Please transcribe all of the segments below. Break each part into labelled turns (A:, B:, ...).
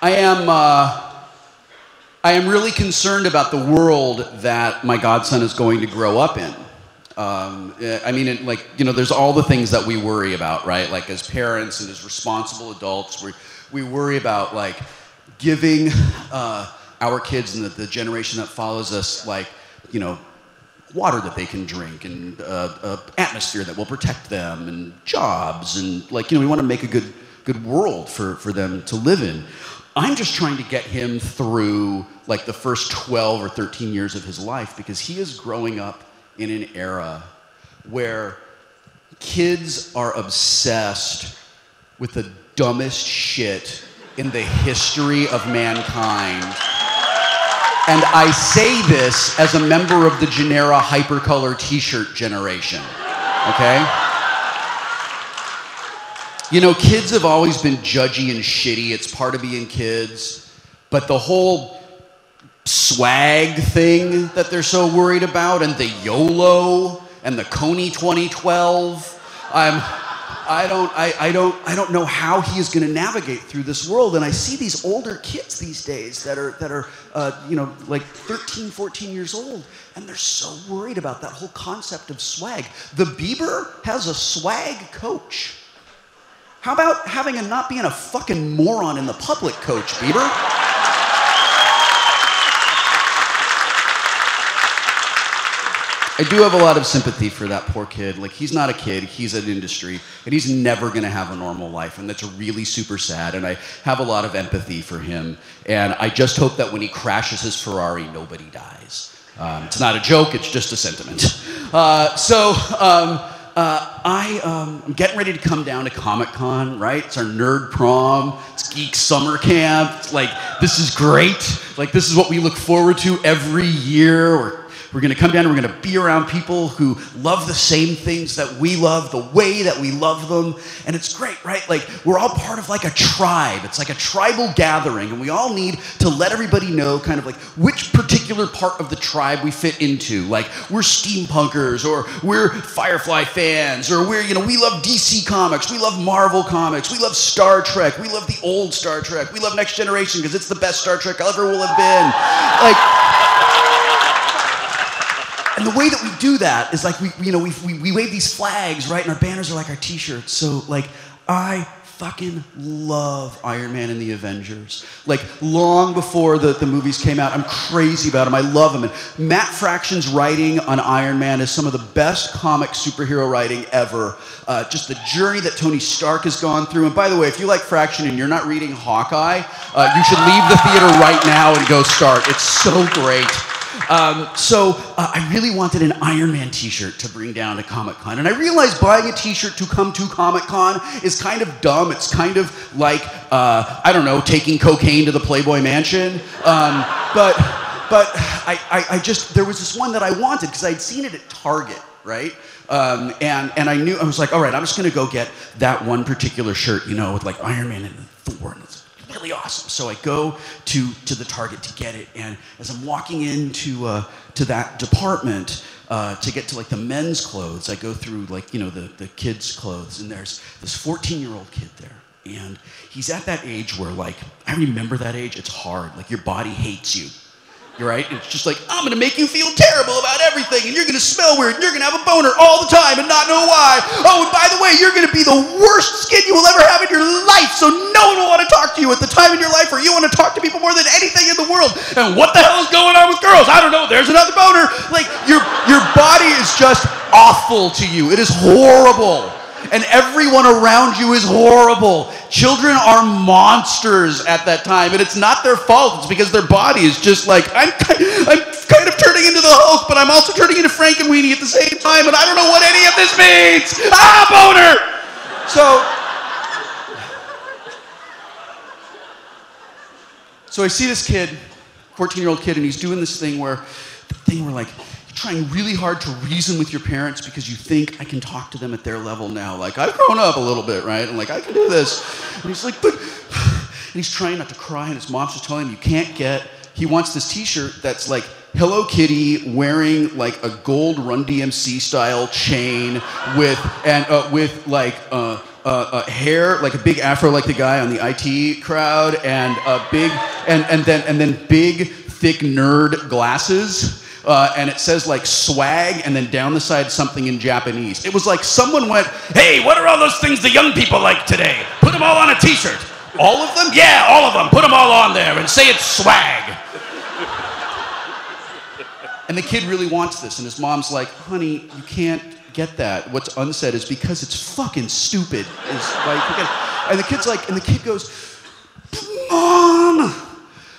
A: I am. Uh, I am really concerned about the world that my godson is going to grow up in. Um, I mean, it, like you know, there's all the things that we worry about, right? Like as parents and as responsible adults, we we worry about like giving uh, our kids and the, the generation that follows us, like you know, water that they can drink and uh, uh, atmosphere that will protect them and jobs and like you know we want to make a good good world for, for them to live in i'm just trying to get him through like the first 12 or 13 years of his life because he is growing up in an era where kids are obsessed with the dumbest shit in the history of mankind and I say this as a member of the Generra Hypercolor t shirt generation. Okay? You know, kids have always been judgy and shitty. It's part of being kids. But the whole swag thing that they're so worried about, and the YOLO, and the Kony 2012, I'm. I don't, I, I, don't, I don't know how he is going to navigate through this world. And I see these older kids these days that are, that are uh, you know, like 13, 14 years old, and they're so worried about that whole concept of swag. The Bieber has a swag coach. How about having a not being a fucking moron in the public coach, Bieber? I do have a lot of sympathy for that poor kid. Like, he's not a kid, he's an industry, and he's never gonna have a normal life. And that's really super sad. And I have a lot of empathy for him. And I just hope that when he crashes his Ferrari, nobody dies. Um, it's not a joke, it's just a sentiment. Uh, so, um, uh, I, um, I'm getting ready to come down to Comic Con, right? It's our nerd prom, it's geek summer camp. It's like, this is great. Like, this is what we look forward to every year. We're we're going to come down and we're going to be around people who love the same things that we love, the way that we love them. And it's great, right? Like, we're all part of like a tribe. It's like a tribal gathering. And we all need to let everybody know kind of like which particular part of the tribe we fit into. Like, we're steampunkers or we're Firefly fans or we're, you know, we love DC comics. We love Marvel comics. We love Star Trek. We love the old Star Trek. We love Next Generation because it's the best Star Trek ever will have been. Like, and the way that we do that is like we, you know, we, we, we wave these flags, right? And our banners are like our t-shirts. So like, I fucking love Iron Man and the Avengers. Like long before the, the movies came out, I'm crazy about them. I love them. And Matt Fraction's writing on Iron Man is some of the best comic superhero writing ever. Uh, just the journey that Tony Stark has gone through. And by the way, if you like Fraction and you're not reading Hawkeye, uh, you should leave the theater right now and go start. It's so great. Um, so uh, I really wanted an Iron Man T-shirt to bring down to Comic Con, and I realized buying a T-shirt to come to Comic Con is kind of dumb. It's kind of like uh, I don't know, taking cocaine to the Playboy Mansion. Um, but but I, I, I just there was this one that I wanted because I'd seen it at Target, right? Um, and and I knew I was like, all right, I'm just gonna go get that one particular shirt, you know, with like Iron Man and really awesome. So I go to, to the Target to get it, and as I'm walking into uh, to that department uh, to get to like the men's clothes, I go through like you know the, the kids' clothes, and there's this 14 year old kid there, and he's at that age where like I remember that age. It's hard. Like your body hates you right? It's just like, I'm gonna make you feel terrible about everything, and you're gonna smell weird, and you're gonna have a boner all the time and not know why. Oh, and by the way, you're gonna be the worst skin you will ever have in your life, so no one will wanna talk to you at the time in your life, or you wanna talk to people more than anything in the world. And what the hell is going on with girls? I don't know, there's another boner. Like, your, your body is just awful to you. It is horrible and everyone around you is horrible. Children are monsters at that time, and it's not their fault. It's because their body is just like, I'm, I'm kind of turning into the Hulk, but I'm also turning into Frankenweenie at the same time, and I don't know what any of this means. Ah, boner! So, so I see this kid, 14 year old kid, and he's doing this thing where, the thing where like, trying really hard to reason with your parents because you think I can talk to them at their level now. Like, I've grown up a little bit, right? And like, I can do this. And he's like, but, and he's trying not to cry, and his mom's just telling him, you can't get, he wants this t shirt that's like, Hello Kitty wearing like a gold Run DMC style chain with, and uh, with like, uh, uh, uh, hair, like a big afro, like the guy on the IT crowd, and a big, and, and then and then big, thick nerd glasses. Uh, and it says like swag, and then down the side something in Japanese. It was like someone went, "Hey, what are all those things the young people like today? Put them all on a T-shirt. All of them? Yeah, all of them. Put them all on there and say it's swag." and the kid really wants this, and his mom's like, "Honey, you can't get that. What's unsaid is because it's fucking stupid. Is and the kid's like, and the kid goes, Mom,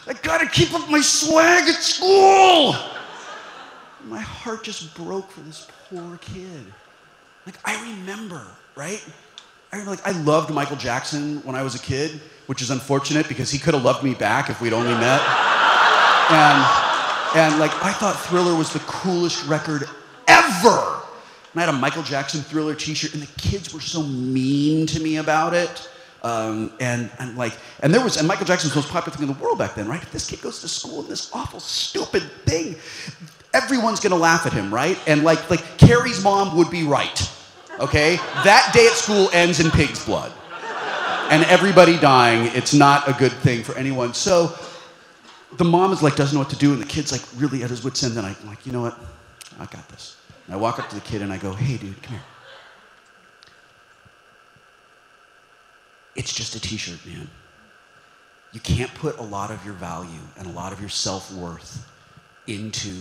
A: I gotta keep up my swag at school. My heart just broke for this poor kid. Like, I remember, right? I remember, like, I loved Michael Jackson when I was a kid, which is unfortunate because he could have loved me back if we'd only met. And, and like, I thought Thriller was the coolest record ever. And I had a Michael Jackson thriller t shirt, and the kids were so mean to me about it. Um, and, and like, and there was, and Michael Jackson was the most popular thing in the world back then, right? If this kid goes to school in this awful, stupid thing, everyone's gonna laugh at him, right? And like, like Carrie's mom would be right, okay? That day at school ends in pig's blood. And everybody dying, it's not a good thing for anyone. So the mom is like, doesn't know what to do, and the kid's like really at his wit's end, and I'm like, you know what? I got this. And I walk up to the kid and I go, hey, dude, come here. It's just a t shirt, man. You can't put a lot of your value and a lot of your self worth into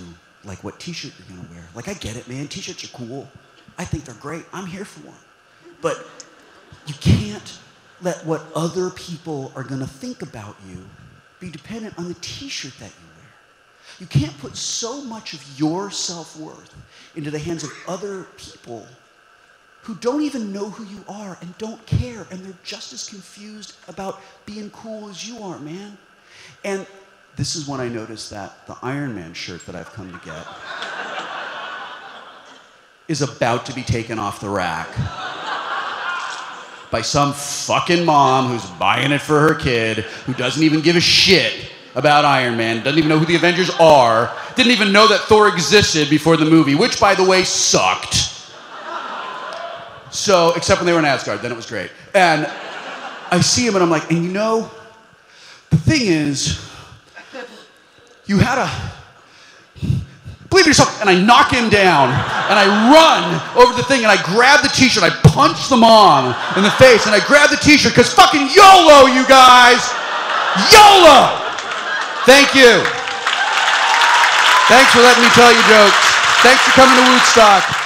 A: like what t shirt you're gonna wear. Like, I get it, man. T shirts are cool. I think they're great. I'm here for one. But you can't let what other people are gonna think about you be dependent on the t shirt that you wear. You can't put so much of your self worth into the hands of other people who don't even know who you are and don't care, and they're just as confused about being cool as you are, man. And this is when I noticed that the Iron Man shirt that I've come to get is about to be taken off the rack by some fucking mom who's buying it for her kid who doesn't even give a shit about Iron Man, doesn't even know who the Avengers are, didn't even know that Thor existed before the movie, which, by the way, sucked. So, except when they were in Asgard, then it was great. And I see him and I'm like, and you know, the thing is, you had a believe in yourself. And I knock him down and I run over the thing and I grab the t shirt. And I punch the mom in the face and I grab the t shirt because fucking YOLO, you guys! YOLO! Thank you. Thanks for letting me tell you jokes. Thanks for coming to W00tstock.